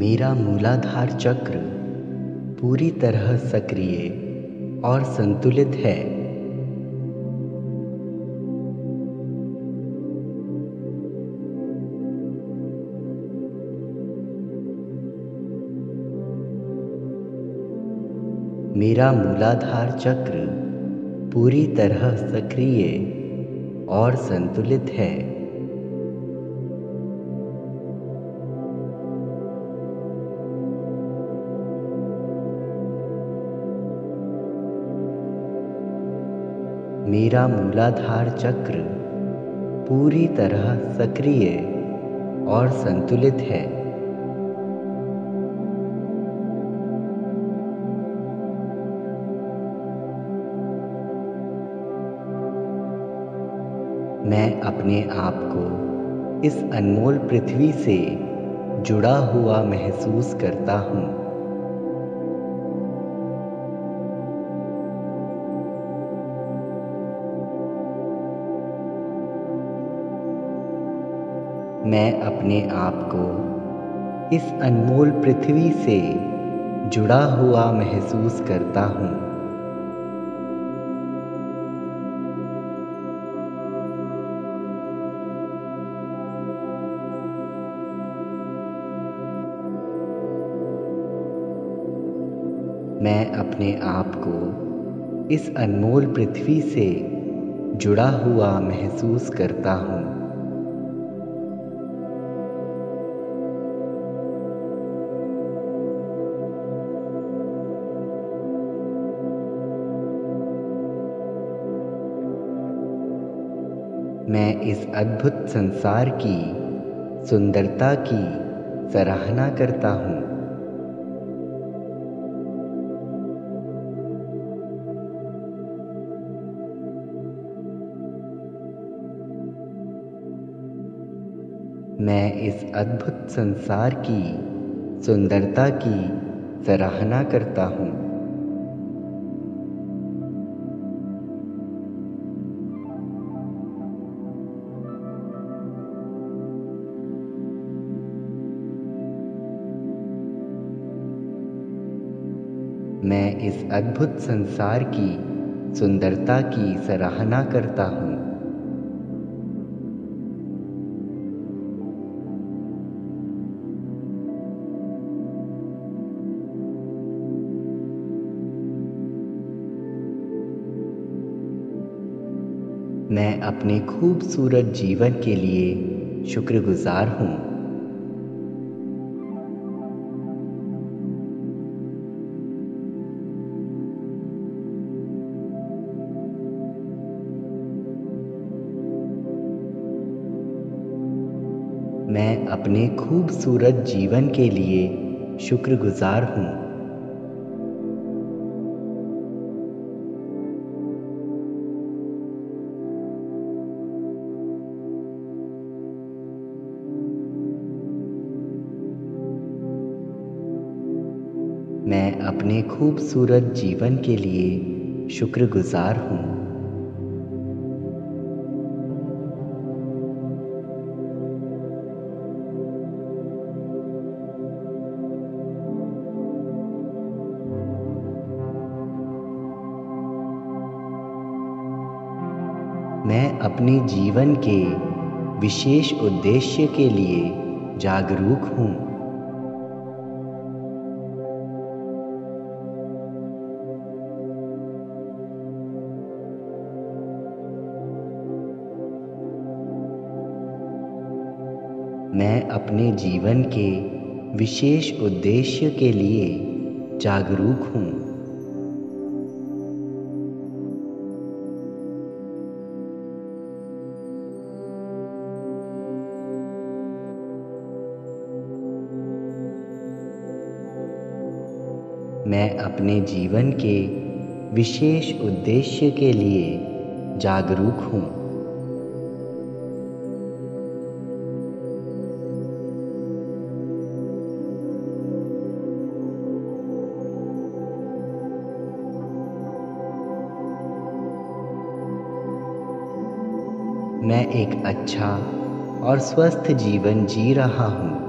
मेरा मूलाधार चक्र पूरी तरह सक्रिय और संतुलित है। मेरा मूलाधार चक्र पूरी तरह सक्रिय और संतुलित है। मेरा मूलाधार चक्र पूरी तरह सक्रिय और संतुलित है। मैं अपने आप को इस अनमोल पृथ्वी से जुड़ा हुआ महसूस करता हूँ। मैं अपने आप को इस अनमोल पृथ्वी से जुड़ा हुआ महसूस करता हूँ। मैं अपने आप को इस अनमोल पृथ्वी से जुड़ा हुआ महसूस करता हूँ। मैं इस अद्भुत संसार की सुंदरता की सराहना करता हूँ। मैं इस अद्भुत संसार की सुंदरता की सराहना करता हूँ। इस अद्भुत संसार की सुंदरता की सराहना करता हूँ। मैं अपने खूबसूरत जीवन के लिए शुक्रगुजार हूँ। अपने खूबसूरत जीवन के लिए शुक्रगुजार हूँ। मैं अपने खूबसूरत जीवन के लिए शुक्रगुजार हूँ। अपने जीवन के विशेष उद्देश्य के लिए जागरूक हूँ। मैं अपने जीवन के विशेष उद्देश्य के लिए जागरूक हूँ। मैं अपने जीवन के विशेष उद्देश्य के लिए जागरूक हूँ। मैं एक अच्छा और स्वस्थ जीवन जी रहा हूँ।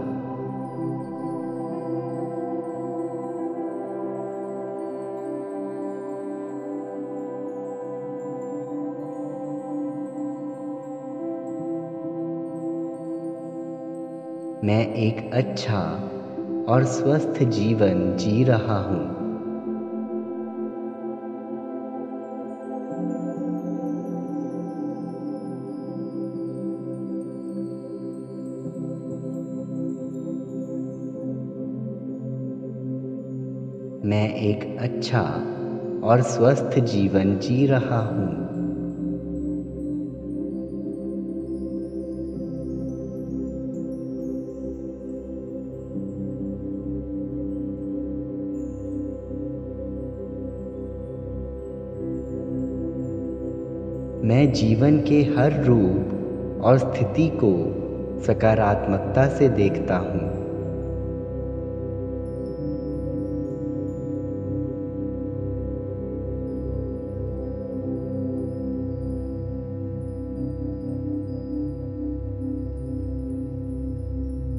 मैं एक अच्छा और स्वस्थ जीवन जी रहा हूँ। मैं एक अच्छा और स्वस्थ जीवन जी रहा हूँ। मैं जीवन के हर रूप और स्थिति को सकारात्मकता से देखता हूँ।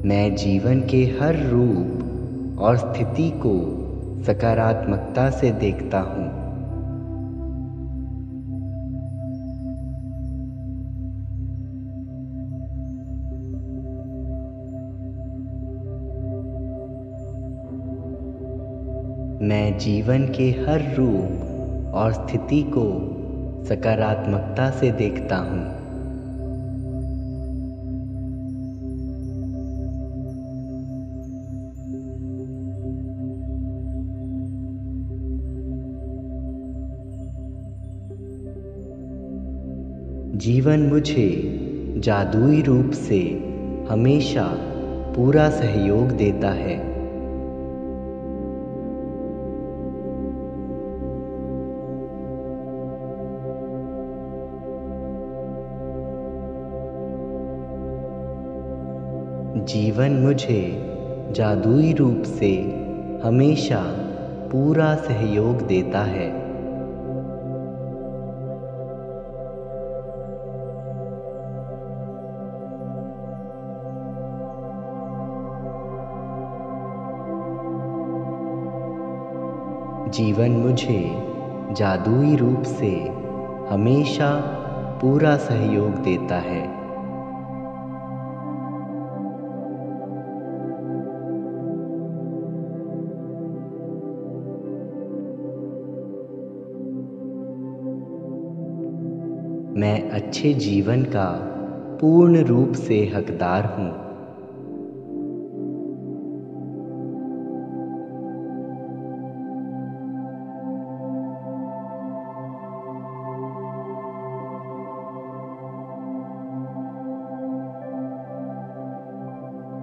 मैं जीवन के हर रूप और स्थिति को सकारात्मकता से देखता हूँ। मैं जीवन के हर रूप और स्थिति को सकारात्मकता से देखता हूँ। जीवन मुझे जादुई रूप से हमेशा पूरा सहयोग देता है। जीवन मुझे जादुई रूप से हमेशा पूरा सहयोग देता है। जीवन मुझे जादुई रूप से हमेशा पूरा सहयोग देता है। मैं अच्छे जीवन का पूर्ण रूप से हकदार हूँ।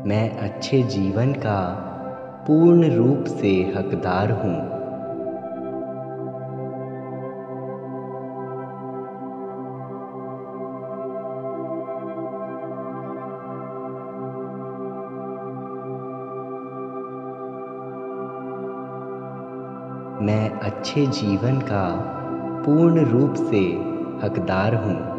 मैं अच्छे जीवन का पूर्ण रूप से हकदार हूँ। अच्छे जीवन का पूर्ण रूप से हकदार हूँ।